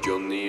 Johnny.